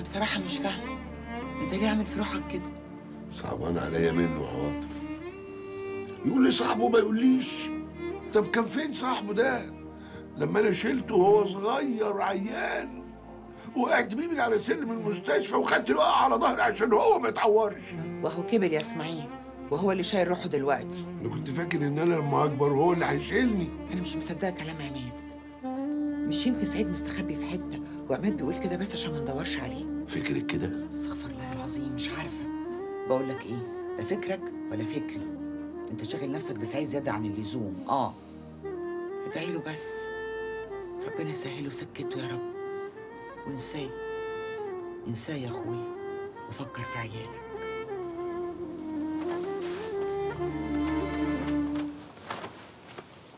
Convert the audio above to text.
أنا بصراحة مش فاهمة. أنت ليه عامل في روحك كده؟ صعبان عليا منه عواطف. يقول لي صاحبه ما يقوليش. طب كان فين صاحبه ده؟ لما أنا شلته وهو صغير عيان. وقعت بيه من على سلم المستشفى وخدت الوقعه على ظهري عشان هو ما يتعورش. وهو كبر يا إسماعيل وهو اللي شايل روحه دلوقتي. أنا كنت فاكر إن أنا لما أكبر هو اللي هيشيلني. أنا مش مصدقة كلام عماد. مش يمكن سعيد مستخبي في حتة وعماد بيقول كده بس عشان ما ندورش عليه. فكرك كده؟ استغفر الله العظيم مش عارفه بقول لك إيه؟ لا فكرك ولا فكري. أنت شاغل نفسك بسعيد زيادة عن اللزوم. آه. ادعي له بس. ربنا يسهله وسكته يا رب. وانساه. انساه يا اخويا وفكر في عيالك.